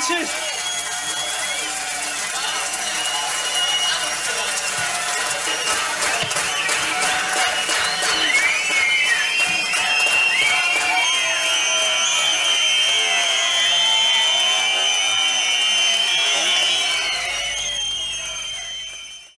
Cheers.